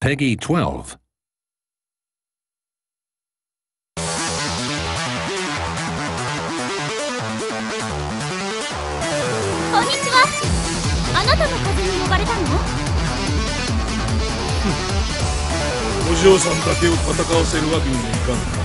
Peggy 12. こんにちはあなたの風に呼ばれたの？お嬢さんだけを戦わせるわけにもいかん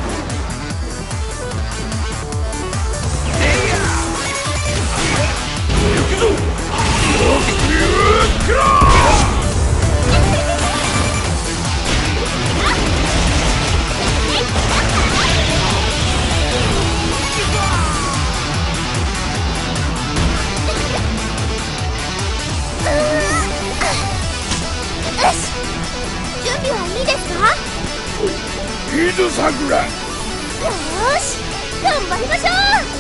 ですか？よーし頑張りましょう